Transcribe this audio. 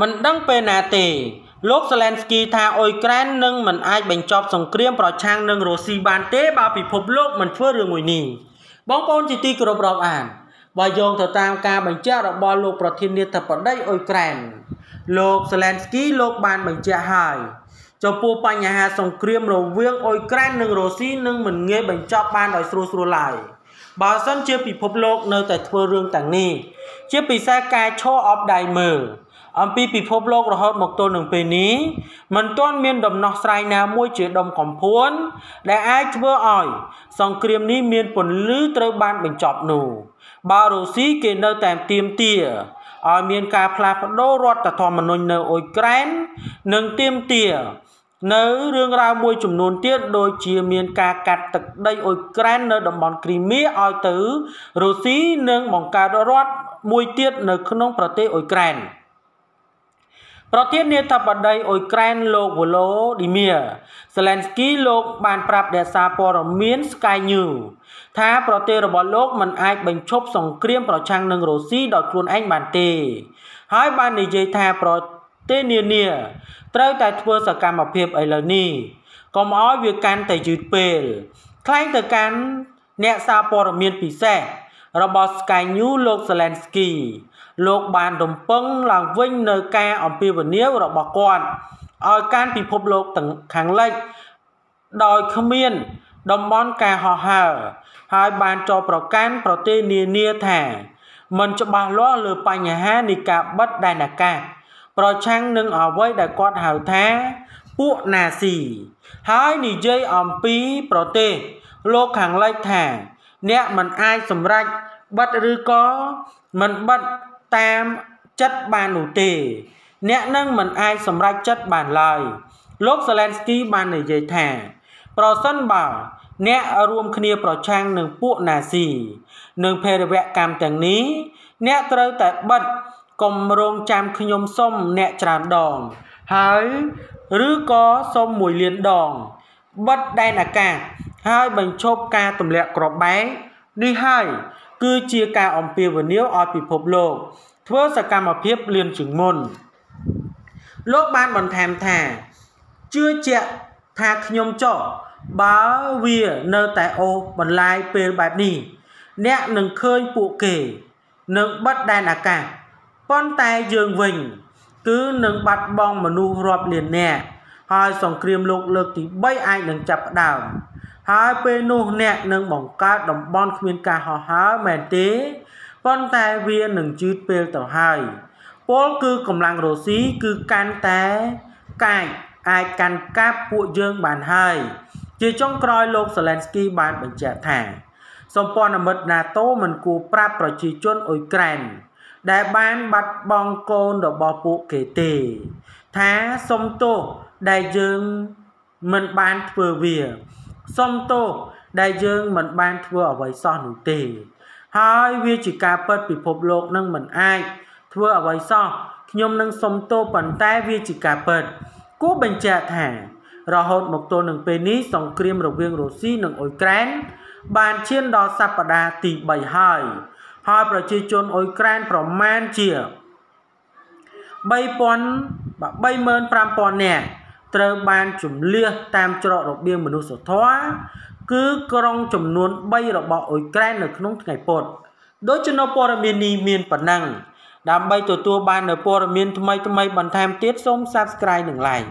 មិនដឹងពេលណាទេលោកសេឡែនស្គីថាអ៊ុយក្រែននឹងមិនអាចបញ្ចប់សង្គ្រាមប្រឆាំងនឹងរុស្ស៊ីបានទេបើពិភពលោកមិនធ្វើរឿងមួយនេះបងប្អូនជាទីគោរពរាប់អានបើយោងទៅតាមការបញ្ជាក់របស់លោកប្រធានាធិបតីអ៊ុយក្រែនលោកសេឡែនស្គីលោកបានបញ្ជាក់ហើយចំពោះបញ្ហាសង្គ្រាមរវាងអ៊ុយក្រែននិងរុស្ស៊ីនឹងមិនងាយបញ្ចប់បានដោយស្រួលស្រួលឡើយបើសិនជាពិភពលោកនៅតែធ្វើរឿងទាំងនេះជាពិសេសការឈរអបដៃមើល អំពីពិភពលោករហូតមកទល់នឹងពេលនេះមិនទាន់មានដំណោះស្រាយណាមួយជាដុំកំភួន ដែលអាចធ្វើឲ្យ សង្គ្រាមនេះមានពន្លឺត្រូវបានបញ្ចប់នោះបើរុស្ស៊ីគេនៅតែទៀមទាឲ្យមានការផ្លាស់ប្ដូររដ្ឋធម្មនុញ្ញនៅអ៊ុយក្រែននិងទៀមទានៅរឿងរ៉ាវមួយចំនួនទៀតដូចជាមានការកាត់ទឹកដីអ៊ុយក្រែននៅតំបន់គ្រីមៀឲ្យទៅរុស្ស៊ីនិងបង្កើតរដ្ឋមួយទៀតនៅក្នុងប្រទេសអ៊ុយក្រែន ប្រធានាធិបតីអ៊ុយក្រែនលោក Volodymyr Zelensky លោកបានប្រាប់អ្នកសារព័ត៌មាន Sky News ថាប្រទេសរបស់លោកមិនអាចបញ្ឈប់សង្គ្រាមប្រឆាំងនឹងរុស្ស៊ីដោយខ្លួនឯងបានទេ ហើយបាននិយាយថាប្រទេសនានាត្រូវតែធ្វើសកម្មភាពឥឡូវនេះកុំឲ្យវាកាន់តែយឺតពេលខ្លែងទៅកាន់អ្នកសារព័ត៌មានពិសេស របស់ Sky News លោក Zelensky លោកបានរំពឹងឡើងវិញនៅការអំពាវនាវរបស់គាត់ឲ្យកាន់ពិភពលោកទាំងខាងលិចដោយគ្មានតំបន់ការហោះហើរហើយបានចោទប្រកាន់ប្រទេសនានាថាមិនច្បាស់លាស់លើបញ្ហានៃការបិទដែនអាកាសប្រឆាំងនឹងអ្វីដែលគាត់ហៅថាពួកណាស៊ីហើយនិយាយអំពីប្រទេសលោកខាងលិចថា អ្នកមិនអាចសម្រេចបិទឬក៏មិនបិទតាមចិត្តបាននោះទេ អ្នកនឹងមិនអាចសម្រេចចិត្តបានឡើយ លោកសេឡែនស្គីបាននិយាយថា ប្រសិនបើអ្នករួមគ្នាប្រឆាំងនឹងពួកណាស៊ីនឹងភេរវកម្មទាំងនេះ អ្នកត្រូវតែបិទកុំរងចាំខ្ញុំសុំអ្នកច្រើនដង ហើយ ឬក៏សុំមួយលានដងបិទដែនអាកាស ហើយបញ្ឈប់ការទម្លាក់គ្រាប់បែកនេះហើយគឺជាការអំពាវនាវឲ្យពិភពលោក ធ្វើសកម្មភាពលឿនជាងមុនលោកបានបន្ថែមថាជឿជាក់ថាខ្ញុំចោះបើវានៅតែអូសបន្លាយពេលបែបនេះ អ្នកនឹងឃើញពួកគេនឹងបិទដែនអាកាសប៉ុន្តែយើងវិញ គឺនឹងបាត់បង់មនុស្សរាប់លាននាក់ហើយសង្គ្រាមលោកលើកទី3អាចនឹងចាប់ផ្ដើម ហើយពេលនោះអ្នកនឹងបង្កើតតំបន់គ្មានការហោះហើរមែនទេប៉ុន្តែវានឹងជឿតពេលទៅហើយពលគឺកម្លាំងរុស្ស៊ីគឺកាន់តែកាចអាចកាន់កាប់ពួកយើងបានហើយជាចុងក្រោយលោកសេឡែនស្គីបានបញ្ជាក់ថាសម្ព័ន្ធមិត្ត NATO មិនគួរប្រាប់ប្រជាជនអ៊ុយក្រែនដែលបានបាត់បង់កូនរបស់ពួកគេទេ ថាសុំទោសដែលយើងមិនបានធ្វើវា សុំទោសដែលយើងមិនបានធ្វើអ្វីសោះនោះទេ ហើយវាជាការពិតពិភពលោកនឹងមិនអាចធ្វើអ្វីសោះខ្ញុំនឹងសុំទោសប៉ុន្តែវាជាការពិតគួរបញ្ជាក់ថា រហូតមកទល់នឹងពេលនេះសង្គ្រាមរវាងរុស្ស៊ីនិងអ៊ុយក្រែនបានឈានដល់សប្តាហ៍ទី3ហើយហើយប្រជាជនអ៊ុយក្រែនប្រមាណជា3000 35000នាក់ ត្រូវបានជំលះតាមច្រករបៀងមនុស្សធម៌គឺក្រុងចំនួន3របស់អ៊ុយក្រែននៅក្នុងថ្ងៃពុធដូចជានៅព័ត៌មាននេះមានប៉ុណ្ណឹងដើម្បីទទួលបាននូវព័ត៌មានថ្មីៗបន្ថែមទៀតសូម Subscribe និង Like